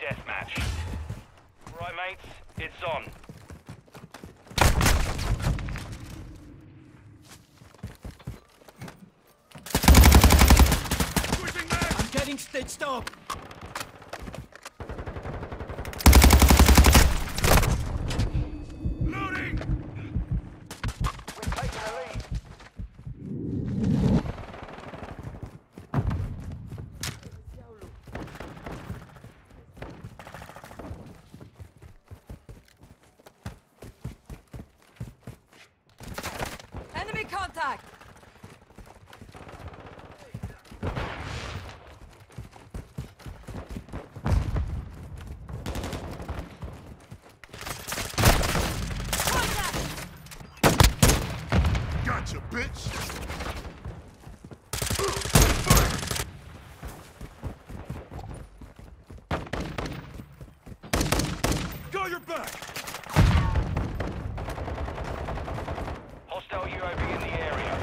deathmatch. Right, mates, it's on. I'm getting stitched up. Loading! We're taking the lead. Enemy contact! Contact! Gotcha, bitch! Go your back. Hostile UAV in the area.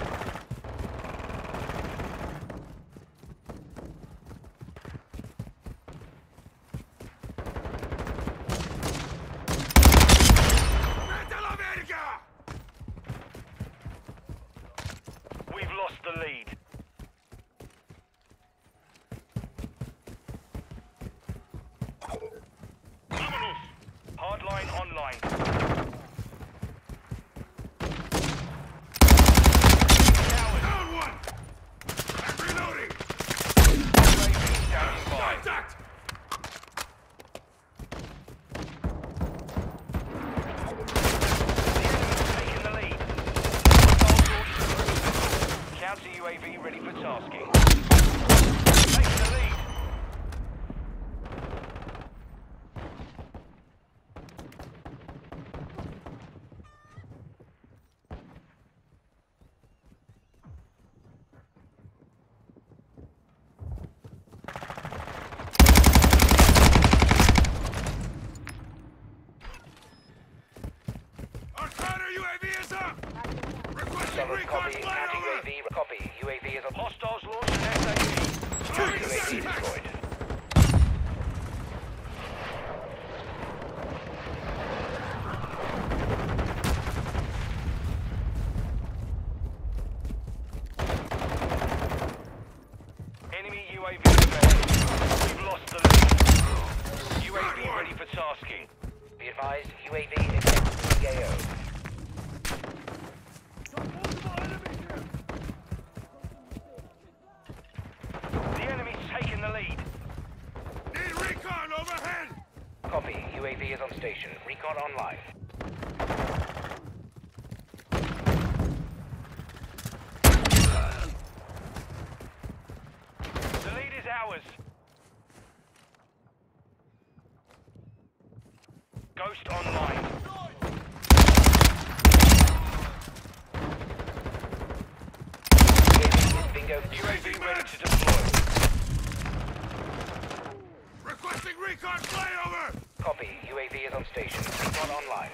We've lost the lead. Hardline online. Down one! I'm reloading! UAV standing by. Contact! Taking the lead. Counter UAV ready for tasking. Taking the lead. Our counter UAV is up! Requesting Several recon copy, counter flyover! UAV, is on Hostiles launch an SAE. Target UAV destroyed. Enemy UAV ahead. We've lost the lead. UAV ready for tasking. Be advised, UAV is exiting AO. The enemy's taking the lead. Need recon overhead! Copy. UAV is on station. Recon online. The lead is ours. Ghost online. UAV is bingo. UAV ready to deploy. Requesting recon flyover! Copy. UAV is on station. Recon online.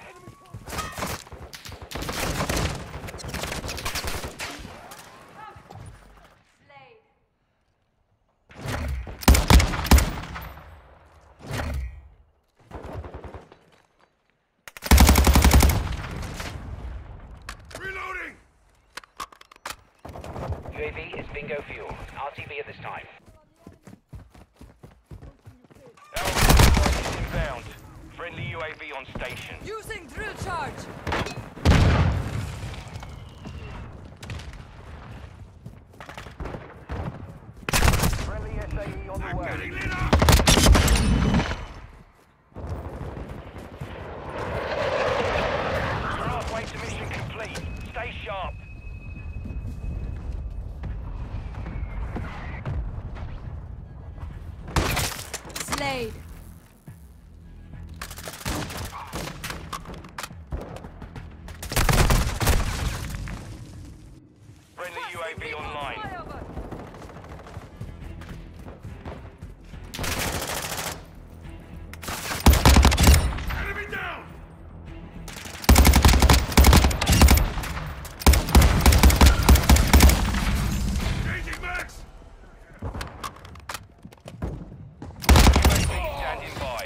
UAV is bingo fuel. RTB at this time. Our inbound. Friendly UAV on station. Using drill charge! Friendly Friendly UAV online. Flyover! Enemy down! Changing mags! UAV standing by.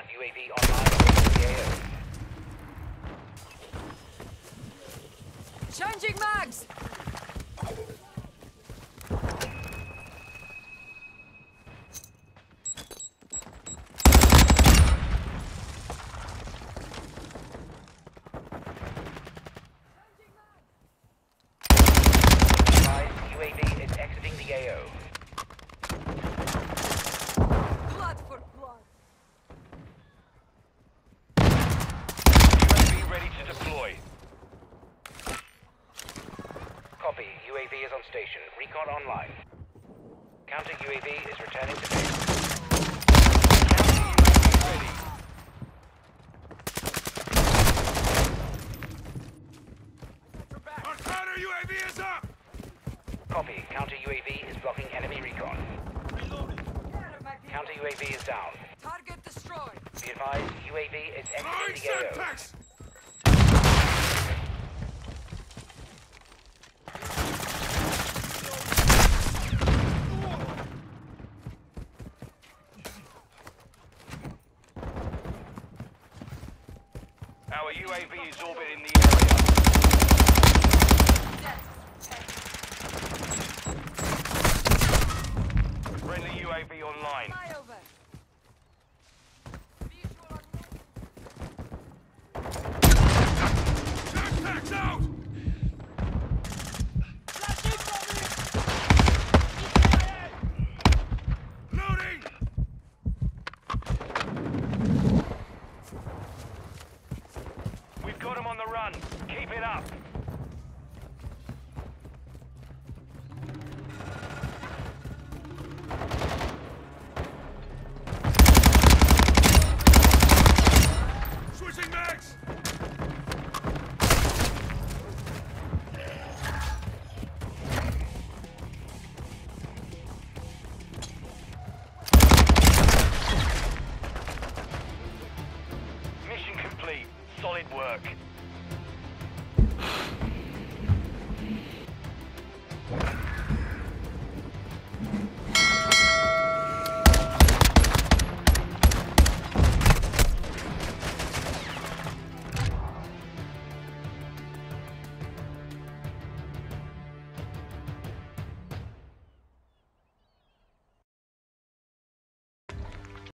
That, UAV online. AO. Changing mags! UAV is exiting the AO. Blood for blood. UAV ready to deploy. Copy. UAV is on station. Recon online. Counter UAV is returning to base. Counter UAV is up! Copy. Counter UAV is blocking enemy recon. Counter UAV is down. Target destroyed. Be advised, UAV is Throwing exiting the AO. Our UAV is orbiting the area. Friendly UAV online. Work.